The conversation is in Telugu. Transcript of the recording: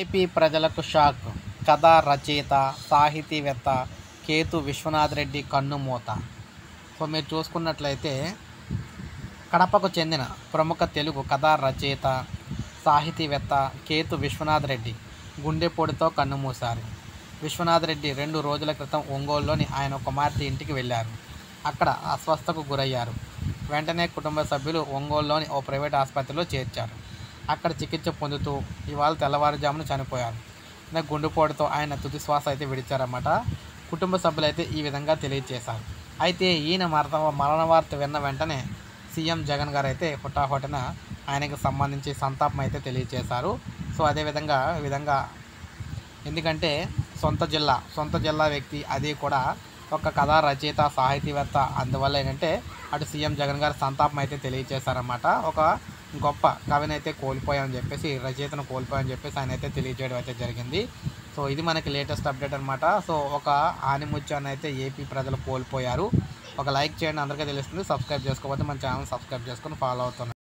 ఏపీ ప్రజలకు షాక్. కథా రచయిత సాహితీవేత్త కేతు విశ్వనాథ్ రెడ్డి కన్నుమూత సో మీరు చూసుకున్నట్లయితే కడపకు చెందిన ప్రముఖ తెలుగు కథా రచయిత సాహితీవేత్త కేతు విశ్వనాథ్ రెడ్డి గుండెపోటుతో కన్నుమూశారు విశ్వనాథ్ రెడ్డి రెండు రోజుల క్రితం ఒంగోలులోని ఆయన కుమార్తె ఇంటికి వెళ్ళారు. అక్కడ అస్వస్థకు గురయ్యారు. వెంటనే కుటుంబ సభ్యులు ఒంగోలులోని ఓ ప్రైవేట్ ఆసుపత్రిలో చేర్చారు. అక్కడ చికిత్స పొందుతూ ఇవాళ తెల్లవారుజామున చనిపోయారు. నా గుండెపోటుతో ఆయన తుది శ్వాస అయితే విడిచారన్నమాట. కుటుంబ సభ్యులైతే ఈ విధంగా తెలియజేశారు. అయితే ఈయన మరణ మరణ వార్త విన్న వెంటనే సీఎం జగన్ గారు అయితే హుటాహుటిన ఆయనకు సంబంధించి సంతాపం అయితే తెలియజేశారు. సో అదేవిధంగా విధంగా. ఎందుకంటే సొంత జిల్లా సొంత జిల్లా వ్యక్తి అది కూడా ఒక కథ రచయిత సాహితీవేత్త అందువల్ల ఏంటంటే అటు సీఎం జగన్ గారు సంతాపం అయితే తెలియజేశారన్నమాట. ఒక గొప్ప కవిని అయితే కోల్పోయామని చెప్పేసి రచయితను కోల్పోయామని చెప్పేసి ఆయన అయితే తెలియజేయడం అయితే జరిగింది. సో ఇది మనకి లేటెస్ట్ అప్డేట్ అనమాట సో ఒక ఆనిముత్యాన్ని అయితే ఏపీ ప్రజలు కోల్పోయారు. ఒక లైక్ చేయండి అందరికీ తెలుస్తుంది. సబ్స్క్రైబ్ చేసుకోకపోతే మన ఛానల్ సబ్స్క్రైబ్ చేసుకొని ఫాలో అవుతున్నాను